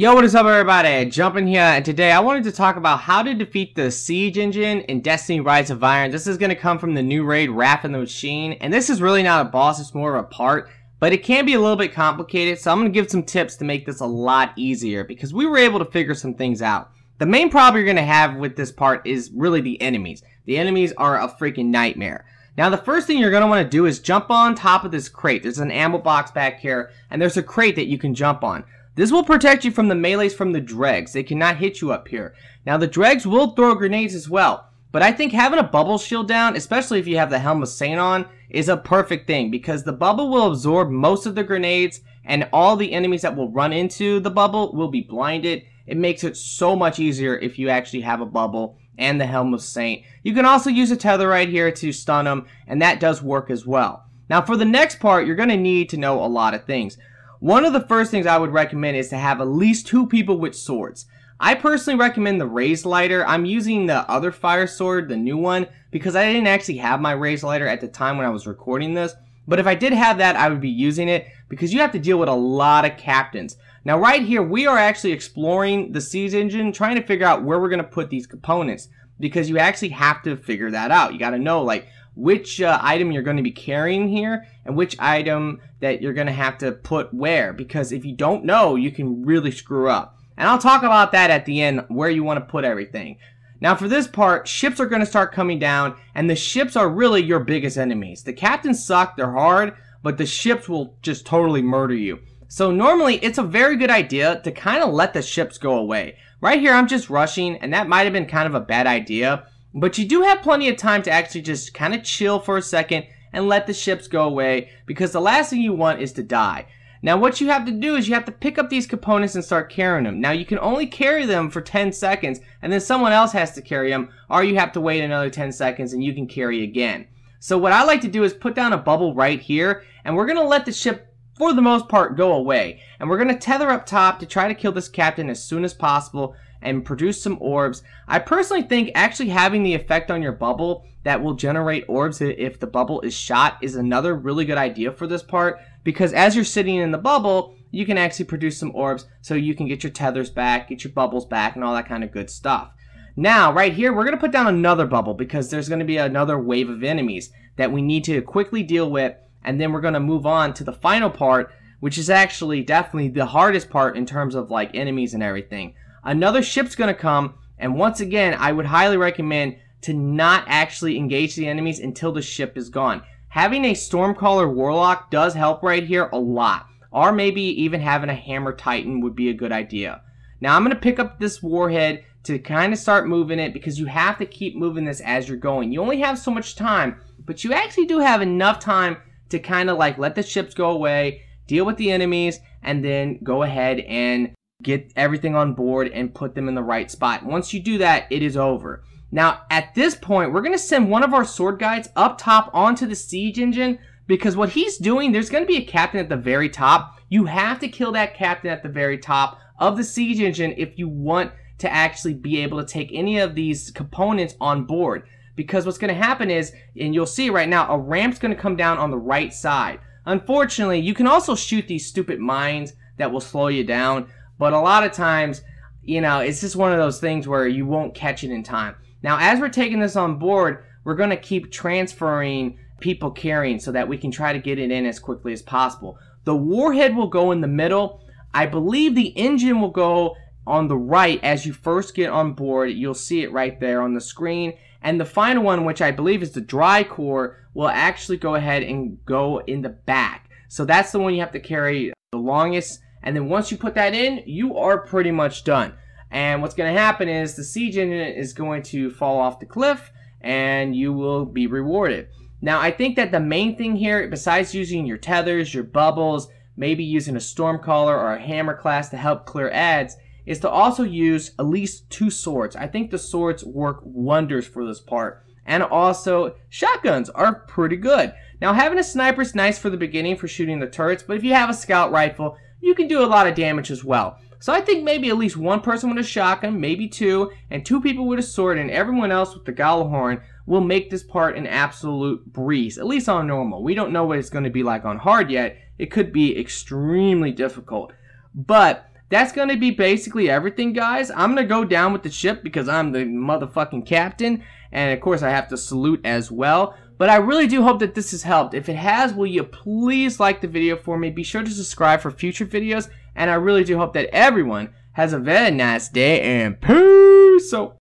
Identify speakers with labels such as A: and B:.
A: Yo, what is up everybody? Jumpin here, and today I wanted to talk about how to defeat the Siege Engine in Destiny Rise of Iron. This is going to come from the new raid, Wrath of the Machine, and this is really not a boss, it's more of a part, but it can be a little bit complicated, so I'm going to give some tips to make this a lot easier, because we were able to figure some things out. The main problem you're going to have with this part is really the enemies. The enemies are a freaking nightmare. Now the first thing you're going to want to do is jump on top of this crate. There's an ammo box back here, and there's a crate that you can jump on. This will protect you from the melees from the dregs. They cannot hit you up here. Now the dregs will throw grenades as well. But I think having a bubble shield down, especially if you have the Helm of Saint on, is a perfect thing because the bubble will absorb most of the grenades and all the enemies that will run into the bubble will be blinded. It makes it so much easier if you actually have a bubble and the Helm of Saint. You can also use a tether right here to stun them and that does work as well. Now for the next part, you're going to need to know a lot of things. One of the first things I would recommend is to have at least two people with swords. I personally recommend the Raze-Lighter. I'm using the other fire sword, the new one, because I didn't actually have my Raze-Lighter at the time when I was recording this. But if I did have that, I would be using it because you have to deal with a lot of captains. Now right here, we are actually exploring the siege engine, trying to figure out where we're going to put these components because you actually have to figure that out. You got to know like which uh, item you're going to be carrying here and which item that you're going to have to put where because if you don't know you can really screw up. And I'll talk about that at the end where you want to put everything. Now for this part ships are going to start coming down and the ships are really your biggest enemies. The captains suck they're hard but the ships will just totally murder you. So normally it's a very good idea to kind of let the ships go away. Right here I'm just rushing and that might have been kind of a bad idea but you do have plenty of time to actually just kind of chill for a second and let the ships go away because the last thing you want is to die. Now what you have to do is you have to pick up these components and start carrying them. Now you can only carry them for 10 seconds and then someone else has to carry them or you have to wait another 10 seconds and you can carry again. So what I like to do is put down a bubble right here and we're going to let the ship for the most part go away. And we're going to tether up top to try to kill this captain as soon as possible and produce some orbs. I personally think actually having the effect on your bubble that will generate orbs if the bubble is shot is another really good idea for this part because as you're sitting in the bubble, you can actually produce some orbs so you can get your tethers back, get your bubbles back, and all that kind of good stuff. Now, right here, we're going to put down another bubble because there's going to be another wave of enemies that we need to quickly deal with, and then we're going to move on to the final part, which is actually definitely the hardest part in terms of like enemies and everything. Another ship's going to come, and once again, I would highly recommend to not actually engage the enemies until the ship is gone. Having a Stormcaller Warlock does help right here a lot. Or maybe even having a Hammer Titan would be a good idea. Now I'm going to pick up this Warhead to kind of start moving it because you have to keep moving this as you're going. You only have so much time, but you actually do have enough time to kind of like let the ships go away, deal with the enemies, and then go ahead and get everything on board and put them in the right spot. Once you do that, it is over. Now, at this point, we're going to send one of our sword guides up top onto the siege engine because what he's doing, there's going to be a captain at the very top. You have to kill that captain at the very top of the siege engine if you want to actually be able to take any of these components on board. Because what's going to happen is, and you'll see right now, a ramp's going to come down on the right side. Unfortunately, you can also shoot these stupid mines that will slow you down. But a lot of times, you know, it's just one of those things where you won't catch it in time. Now, as we're taking this on board, we're going to keep transferring people carrying so that we can try to get it in as quickly as possible. The warhead will go in the middle. I believe the engine will go on the right as you first get on board. You'll see it right there on the screen. And the final one, which I believe is the dry core, will actually go ahead and go in the back. So that's the one you have to carry the longest. And then once you put that in, you are pretty much done. And what's going to happen is the siege engine is going to fall off the cliff and you will be rewarded. Now, I think that the main thing here, besides using your tethers, your bubbles, maybe using a Stormcaller or a Hammer class to help clear ads, is to also use at least two swords. I think the swords work wonders for this part. And also, shotguns are pretty good. Now, having a sniper is nice for the beginning for shooting the turrets, but if you have a scout rifle, you can do a lot of damage as well. So I think maybe at least one person with a shotgun, maybe two, and two people with a sword, and everyone else with the Gjallarhorn will make this part an absolute breeze, at least on normal. We don't know what it's going to be like on hard yet. It could be extremely difficult. But that's going to be basically everything, guys. I'm going to go down with the ship because I'm the motherfucking captain. And of course, I have to salute as well. But I really do hope that this has helped. If it has, will you please like the video for me? Be sure to subscribe for future videos. And I really do hope that everyone has a very nice day and peace. So.